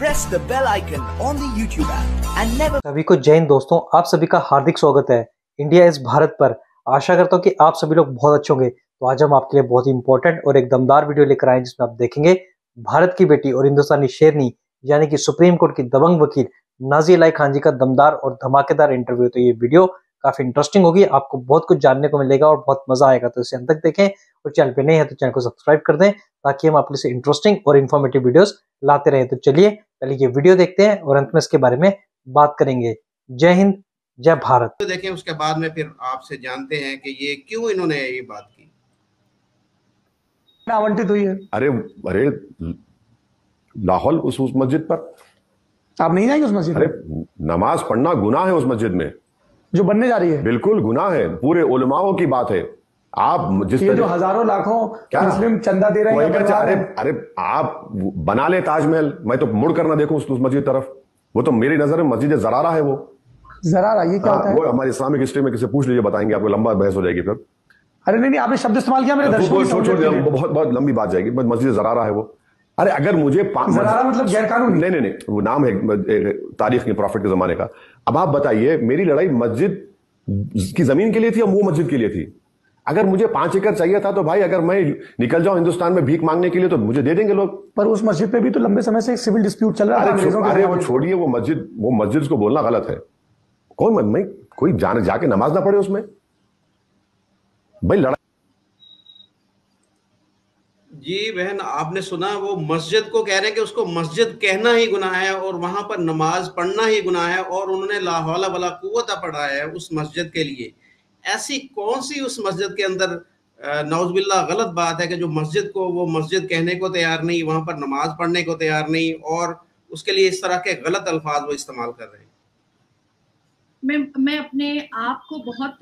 press the bell icon on the YouTube app and never सभी को जय हिंद दोस्तों, आप सभी का हार्दिक स्वागत है। इंडिया इस भारत पर। आशा करता हूँ कि आप सभी लोग बहुत अच्छे होंगे। तो आज हम आपके लिए बहुत ही इंपॉर्टेंट और एक दमदार वीडियो लेकर आए जिसमें आप देखेंगे भारत की बेटी और हिंदुस्तानी शेरनी, यानी कि सुप्रीम कोर्ट की दबंग वकील नाजी लाई खान जी का दमदार और धमाकेदार इंटरव्यू तो ये वीडियो काफ़ी इंटरेस्टिंग होगी आपको बहुत कुछ जानने को मिलेगा और बहुत मज़ा आएगा। तो इसे अंत तक देखें और चैनल पे नहीं है तो चैनल को सब्सक्राइब कर दें ताकि हम आपके लिए इंटरेस्टिंग और इन्फॉर्मेटिव वीडियोस लाते रहें। तो चलिए पहले ये वीडियो देखते हैं और अंत में इसके बारे में बात करेंगे। जय हिंद जय भारत। तो देखें उसके बाद में फिर आपसे जानते हैं कि ये क्यों इन्होंने ये बात की। आवंटित हुई है। अरे अरे लाहौल उस, उस मस्जिद पर। आप नहीं जाएँगे उस मस्जिद अरे में नमाज़ पढ़ना गुनाह है उस मस्जिद में। जो बनने जा रही है। बिल्कुल गुना है। पूरे उलमाओं की बात है। आप जिस ये जो हज़ारों लाखों क्या? मुस्लिम चंदा दे रहे हैं अरे अरे आप बना ले ताजमहल मैं तो मुड़ कर ना देखूँ उस, उस मस्जिद तरफ़। वो तो मेरी नज़र में मस्जिद जरारा है वो। जरा रहा, ये क्या होता हाँ, है वो हमारी इस्लामिक हिस्ट्री में किसी पूछ लीजिए बताएँगे आपको लंबा बहस हो जाएगी फिर। अरे नहीं नहीं आपने शब्द इस्तेमाल किया मेरे दर्शकों बहुत बहुत लंबी बात जाएगी मस्जिद जरारा है वो। अरे अगर मुझे मतलब गैरकानूनी? नहीं नहीं नहीं वो नाम है तारीख के प्रॉफिट के जमाने का। अब आप बताइए मेरी लड़ाई मस्जिद की ज़मीन के लिए थी या वो मस्जिद के लिए थी? अगर मुझे पाँच एकड़ चाहिए था तो भाई अगर मैं निकल जाऊँ हिंदुस्तान में भीख मांगने के लिए तो मुझे दे देंगे लोग। पर उस मस्जिद पे भी तो लंबे समय से एक सिविल डिस्प्यूट चल रहा है अरे वो छोड़िए वो मस्जिद वो मस्जिद को बोलना गलत है। कौन मैं कोई जाने जाके नमाज़ ना पढ़े उसमें? भाई लड़ाई जी बहन, आपने सुना, वो मस्जिद को कह रहे हैं कि उसको मस्जिद कहना ही गुनाह है और वहाँ पर नमाज़ पढ़ना ही गुनाह है और उन्होंने लाहौला वाला कुवत पढ़ा है उस मस्जिद के लिए। ऐसी कौन सी उस मस्जिद के अंदर नौजबिल्ला गलत बात है कि जो मस्जिद को, वो मस्जिद कहने को तैयार नहीं, वहाँ पर नमाज़ पढ़ने को तैयार नहीं और उसके लिए इस तरह के गलत अल्फाज वो इस्तेमाल कर रहे हैं? मैं मैं अपने आप को बहुत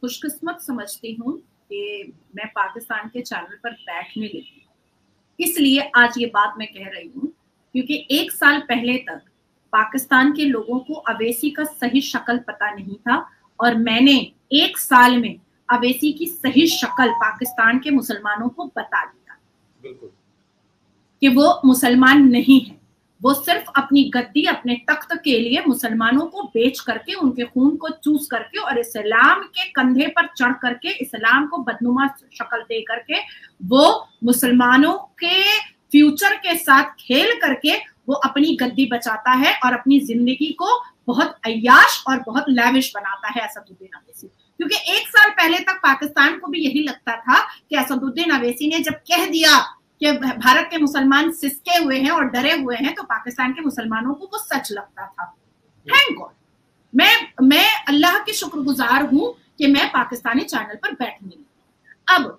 खुशकिस्मत समझती हूँ। कि मैं पाकिस्तान के चैनल पर बैठने लगी इसलिए आज ये बात मैं कह रही हूँ क्योंकि एक साल पहले तक पाकिस्तान के लोगों को अवेसी का सही शक्ल पता नहीं था और मैंने एक साल में अवेसी की सही शक्ल पाकिस्तान के मुसलमानों को बता दिया कि वो मुसलमान नहीं है। वो सिर्फ़ अपनी गद्दी, अपने तख्त के लिए मुसलमानों को बेच करके, उनके खून को चूस करके और इस्लाम के कंधे पर चढ़ करके, इस्लाम को बदनुमा शक्ल दे करके, वो मुसलमानों के फ्यूचर के साथ खेल करके वो अपनी गद्दी बचाता है और अपनी ज़िंदगी को बहुत अयाश और बहुत लैविश बनाता है असदुद्दीन अवैसी। क्योंकि एक साल पहले तक पाकिस्तान को भी यही लगता था कि असदुद्दीन अवैसी ने जब कह दिया कि भारत के मुसलमान सिसके हुए हैं और डरे हुए हैं तो पाकिस्तान के मुसलमानों को वो सच लगता था। थैंक गॉड मैं मैं अल्लाह की शुक्रगुजार हूँ कि मैं पाकिस्तानी चैनल पर बैठने लगी। अब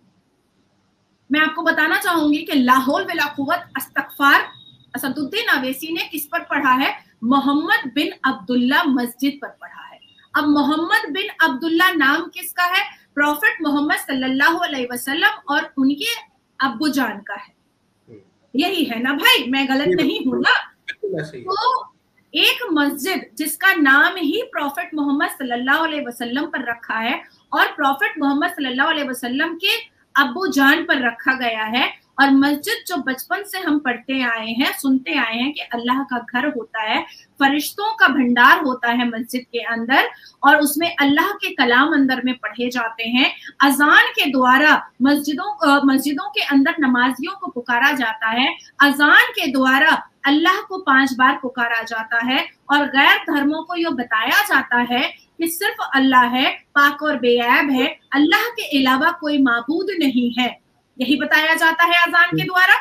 मैं आपको बताना चाहूँगी कि लाहौल विलाकुवत अस्तगफार, असदुद्दीन अवेसी ने किस पर पढ़ा है? मोहम्मद बिन अब्दुल्ला मस्जिद पर पढ़ा है। अब मोहम्मद बिन अब्दुल्ला नाम किसका है? प्रॉफिट मोहम्मद सल्लल्लाहु अलैहि वसल्लम और उनके अब्बू जान का है। यही है ना भाई मैं गलत नहीं हूँ ना। तो एक मस्जिद जिसका नाम ही प्रॉफिट मोहम्मद सल्लल्लाहु अलैहि वसल्लम पर रखा है और प्रॉफिट मोहम्मद सल्लल्लाहु अलैहि वसल्लम के अबू जान पर रखा गया है और मस्जिद जो बचपन से हम पढ़ते आए हैं, सुनते आए हैं कि अल्लाह का घर होता है, फरिश्तों का भंडार होता है मस्जिद के अंदर और उसमें अल्लाह के कलाम अंदर में पढ़े जाते हैं। अजान के द्वारा मस्जिदों मस्जिदों के अंदर नमाजियों को पुकारा जाता है। अजान के द्वारा अल्लाह को पाँच बार पुकारा जाता है और गैर धर्मों को यह बताया जाता है कि सिर्फ़ अल्लाह है, पाक और बेऐब है। अल्लाह के अलावा कोई माबूद नहीं है। यही बताया जाता है अजान के द्वारा।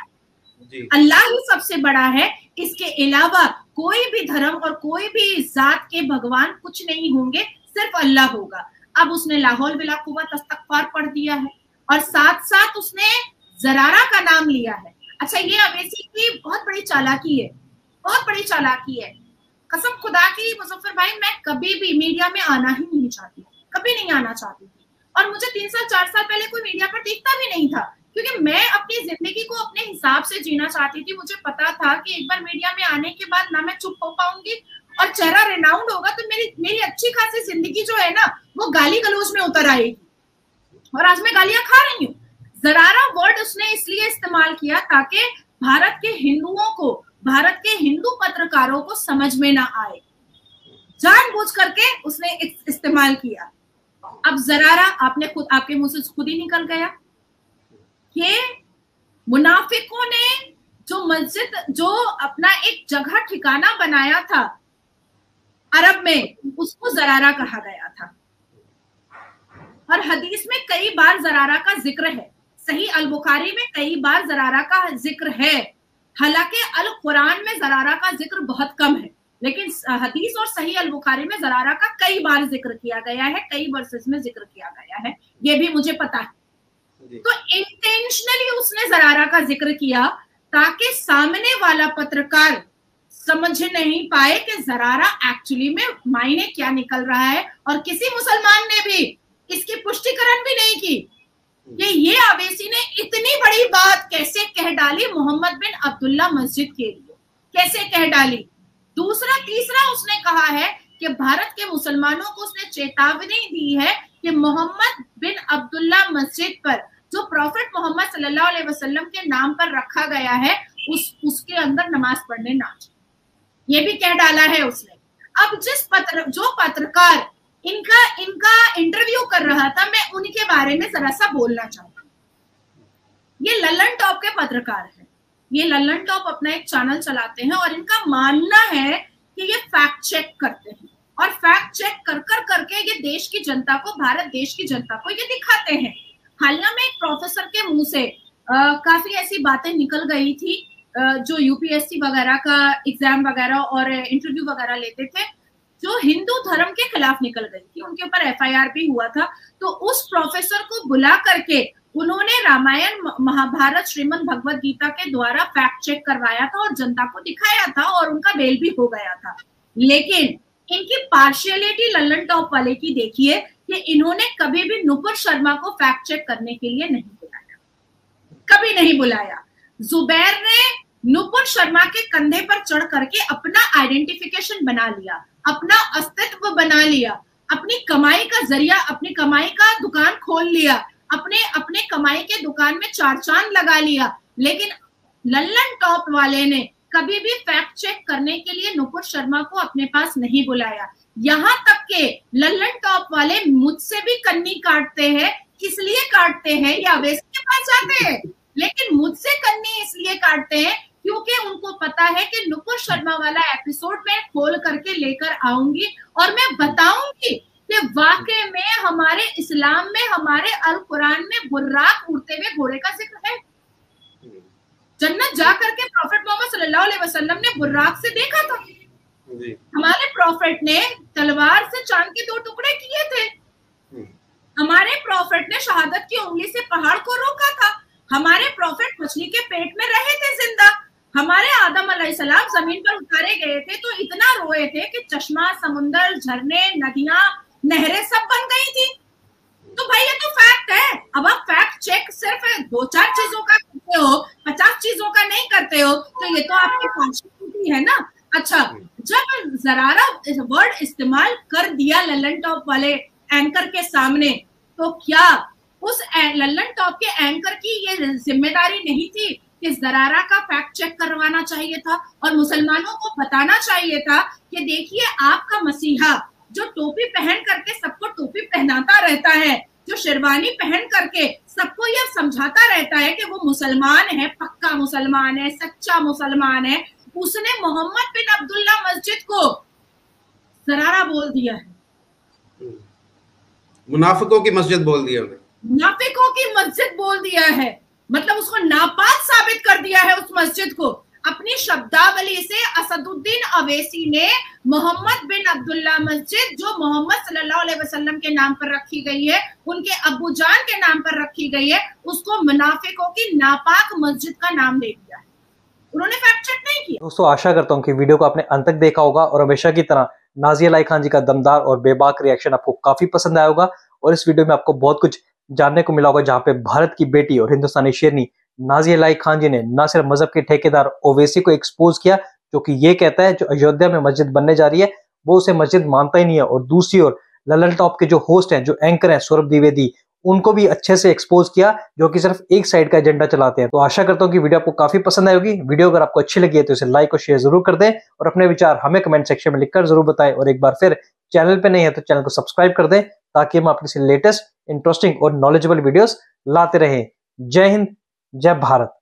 अल्लाह ही सबसे बड़ा है। इसके अलावा कोई भी धर्म और कोई भी जात के भगवान कुछ नहीं होंगे सिर्फ़ अल्लाह होगा। अब उसने लाहौल बिला कुवत अस्तगफार पढ़ दिया है और साथ साथ उसने जरारा का नाम लिया है। अच्छा ये अवेसी की बहुत बड़ी चालाकी है बहुत बड़ी चालाकी है। कसम खुदा की मुजफ्फर भाई मैं कभी भी मीडिया में आना ही नहीं चाहती कभी नहीं आना चाहती थी। और मुझे तीन साल चार साल पहले कोई मीडिया पर देखता भी नहीं था। क्योंकि मैं अपनी ज़िंदगी को अपने हिसाब से जीना चाहती थी, मुझे पता था कि एक बार मीडिया में आने के बाद ना मैं चुप हो पाऊँगी और चेहरा रेनाउंड होगा तो मेरी मेरी अच्छी खासी ज़िंदगी जो है ना, वो गाली गलोच में उतर आएगी। और आज मैं गालियाँ खा रही हूँ। जरारा वर्ड उसने इसलिए इस्तेमाल किया ताकि भारत के हिंदुओं को, भारत के हिंदू पत्रकारों को समझ में ना आए। जानबूझ करके उसने इस्तेमाल किया। अब जरारा आपने खुद, आपके मुँह से खुद ही निकल गया। कि मुनाफिकों ने जो मस्जिद, जो अपना एक जगह ठिकाना बनाया था अरब में, उसको जरारा कहा गया था। और हदीस में कई बार जरारा का ज़िक्र है। सही अल बुखारी में कई बार जरारा का ज़िक्र है। हालाँकि अल कुरान में जरारा का ज़िक्र बहुत कम है, लेकिन हदीस और सही अल बुखारी में जरारा का कई बार ज़िक्र किया गया है, कई वर्सेस में ज़िक्र किया गया है। ये भी मुझे पता है। तो इंटेंशनली उसने जरारा का ज़िक्र किया ताकि सामने वाला पत्रकार समझ नहीं पाए कि जरारा एक्चुअली में मायने क्या निकल रहा है और किसी मुसलमान ने भी इसकी पुष्टिकरण भी नहीं की कि ये आवेसी ने इतनी बड़ी बात कैसे कह डाली मोहम्मद बिन अब्दुल्ला मस्जिद के लिए? कैसे कह डाली? दूसरा, तीसरा उसने कहा है कि भारत के मुसलमानों को उसने चेतावनी दी है कि मोहम्मद बिन अब्दुल्ला मस्जिद पर प्रॉफिट मोहम्मद सल्लल्लाहु अलैहि वसल्लम के नाम पर रखा गया है, उस, उसके अंदर नमाज़ पढ़ने ना ये भी कह डाला है उसने। अब जिस पत्र, जो पत्रकार इनका इनका इंटरव्यू कर रहा था, मैं उनके बारे में जरा सा बोलना चाहूँगी। ये ललन टॉप के पत्रकार है। ये ललन टॉप अपना एक चैनल चलाते हैं और इनका मानना है कि ये फैक्ट चेक करते हैं। और फैक्ट चेक कर कर, करके ये देश की जनता को, भारत देश की जनता को ये दिखाते हैं। हालिया में एक प्रोफेसर के मुँह से आ, काफ़ी ऐसी बातें निकल गई थी आ, जो यूपीएससी वगैरह का एग्ज़ाम वगैरह और इंटरव्यू वगैरह लेते थे जो हिंदू धर्म के खिलाफ निकल गई थी। उनके ऊपर एफआईआर भी हुआ था। तो उस प्रोफेसर को बुला करके उन्होंने रामायण महाभारत श्रीमद भगवत गीता के द्वारा फैक्ट चेक करवाया था और जनता को दिखाया था और उनका बेल भी हो गया था। लेकिन इनकी पार्शियलिटी लल्लन टॉप वाले की देखिए कि इन्होंने कभी भी नुपुर शर्मा को फैक्ट चेक करने के लिए नहीं बुलाया। कभी नहीं बुलाया। जुबैर ने नुपुर शर्मा के कंधे पर चढ़ करके अपना आइडेंटिफिकेशन बना लिया, अपना अस्तित्व बना लिया, अपनी कमाई का ज़रिया, अपनी कमाई का दुकान खोल लिया, अपने अपने कमाई के दुकान में चार चाँद लगा लिया। लेकिन लल्लन टॉप वाले ने कभी भी फैक्ट चेक करने के लिए नुपुर शर्मा को अपने पास नहीं बुलाया। यहाँ तक के लल्लन टॉप वाले मुझसे भी कन्नी काटते हैं, इसलिए काटते हैं या वैसे के पास जाते हैं। लेकिन मुझसे कन्नी इसलिए काटते हैं क्योंकि उनको पता है कि नुपुर शर्मा वाला एपिसोड मैं खोल करके लेकर आऊँगी और मैं बताऊँगी कि वाकई में हमारे इस्लाम में, हमारे अल कुरान में बुर्राक उड़ते हुए घोड़े का ज़िक्र है। जन्नत जा करके प्रॉफिट मोहम्मद सल्लल्लाहु अलैहि वसल्लम ने बुर्राक से देखा था। हमारे प्रॉफिट ने तलवार से चाँद के दो टुकड़े किए थे। हमारे प्रॉफिट ने शहादत की उंगली से पहाड़ को रोका था। हमारे प्रॉफिट मछली के पेट में रहे थे ज़िंदा। हमारे आदम सलाम ज़मीन पर उतारे गए थे तो इतना रोए थे कि चश्मा समुंदर झरने नदियाँ नहरें सब बन गई थी। तो भाई ये तो फैक्ट है। अब आप फैक्ट चेक सिर्फ़ दो चार चीज़ों का करते हो पचास चीज़ों का नहीं करते हो तो ये तो आपकी पार्शलिटी है ना? अच्छा जब जरारा वर्ड इस्तेमाल कर दिया लल्लन टॉप वाले एंकर के सामने तो क्या उस लल्लन टॉप के एंकर की ये ज़िम्मेदारी नहीं थी कि जरारा का फैक्ट चेक करवाना चाहिए था और मुसलमानों को बताना चाहिए था कि देखिए आपका मसीहा जो टोपी पहन करके सबको टोपी पहनाता रहता है, जो शेरवानी पहन करके सबको यह समझाता रहता है कि वो मुसलमान है, पक्का मुसलमान है, सच्चा मुसलमान है उसने मोहम्मद बिन अब्दुल्ला मस्जिद को सरारा बोल दिया है। मुनाफिकों की मस्जिद बोल दिया मुनाफिकों की मस्जिद बोल दिया है। मतलब उसको नापाक साबित कर दिया है उस मस्जिद को। अपनी शब्दावली से असदुद्दीन अवेसी ने मोहम्मद बिन अब्दुल्ला मस्जिद जो मोहम्मद सल्लल्लाहु अलैहि वसल्लम के नाम पर रखी गई है उनके अबू जान के नाम पर रखी गई है उसको मुनाफिकों की नापाक मस्जिद का नाम दे दिया है। उन्होंने फैक्ट चेक नहीं किया। दोस्तों, आशा करता हूँ कि वीडियो को आपने अंत तक देखा होगा और हमेशा की तरह नाजिया लाई खान जी का दमदार और बेबाक रिएक्शन आपको काफ़ी पसंद आया होगा और इस वीडियो में आपको बहुत कुछ जानने को मिला होगा जहाँ पे भारत की बेटी और हिंदुस्तानी शेरनी नाजिया लाई खान जी ने न सिर्फ़ मज़हब के ठेकेदार ओवैसी को एक्सपोज किया, जो कि ये कहता है, जो अयोध्या में मस्जिद बनने जा रही है, वो उसे मस्जिद मानता ही नहीं है। और दूसरी ओर ललन टॉप के जो होस्ट हैं, जो एंकर हैं, सौरभ द्विवेदी उनको भी अच्छे से एक्सपोज किया, जो कि सिर्फ़ एक साइड का एजेंडा चलाते हैं। तो आशा करता हूँ कि वीडियो आपको काफ़ी पसंद आई होगी। वीडियो अगर आपको अच्छी लगी है तो इसे लाइक और शेयर ज़रूर कर दें और अपने विचार हमें कमेंट सेक्शन में लिखकर ज़रूर बताएँ। और एक बार फिर, चैनल पर नहीं है तो चैनल को सब्सक्राइब कर दें ताकि हम अपने लेटेस्ट इंटरेस्टिंग और नॉलेजेबल वीडियोज़ लाते रहें। जय हिंद, जय भारत।